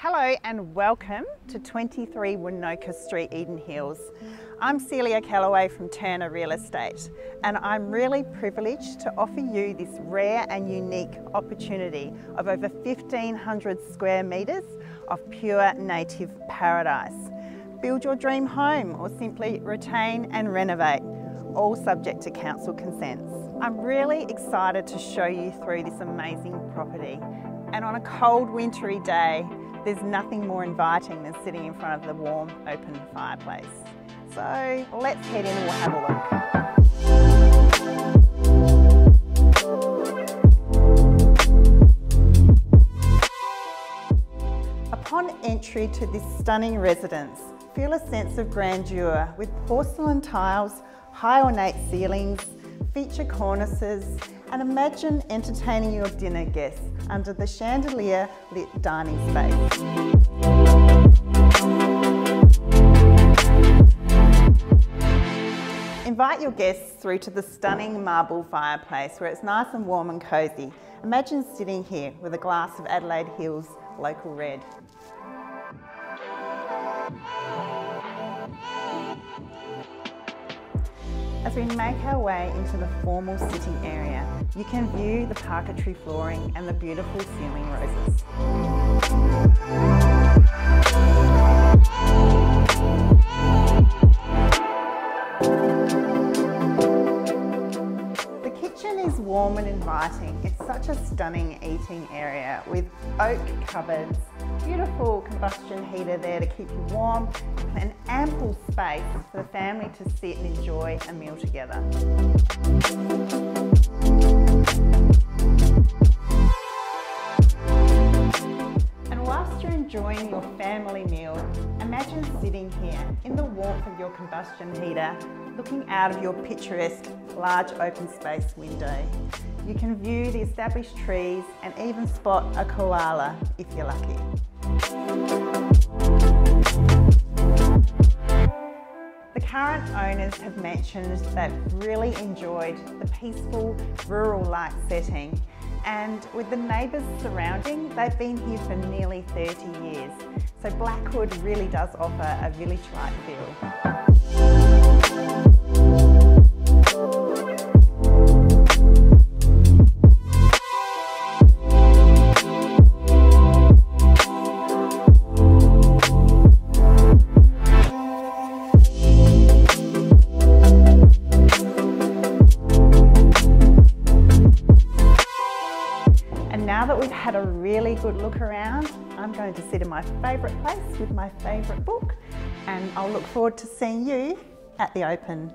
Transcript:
Hello and welcome to 23 Wonoka Street, Eden Hills. I'm Celia Callaway from Turner Real Estate and I'm really privileged to offer you this rare and unique opportunity of over 1500 square metres of pure native paradise. Build your dream home or simply retain and renovate, all subject to council consents. I'm really excited to show you through this amazing property and on a cold wintry day there's nothing more inviting than sitting in front of the warm, open fireplace. So let's head in and we'll have a look. Upon entry to this stunning residence, feel a sense of grandeur with porcelain tiles, high ornate ceilings, feature cornices, and imagine entertaining your dinner guests under the chandelier lit dining space. Invite your guests through to the stunning marble fireplace where it's nice and warm and cosy. Imagine sitting here with a glass of Adelaide Hills local red. As we make our way into the formal sitting area, you can view the parquetry flooring and the beautiful ceiling roses. Inviting. It's such a stunning eating area with oak cupboards, beautiful combustion heater there to keep you warm, and ample space for the family to sit and enjoy a meal together. And whilst you're enjoying your family meal, imagine sitting here in the warmth of your combustion heater, looking out of your picturesque large open space window. You can view the established trees and even spot a koala if you're lucky. The current owners have mentioned that they've really enjoyed the peaceful, rural-like setting and with the neighbours surrounding, they've been here for nearly 30 years. So Blackwood really does offer a village-like feel. Now that we've had a really good look around, I'm going to sit in my favourite place with my favourite book and I'll look forward to seeing you at the Open.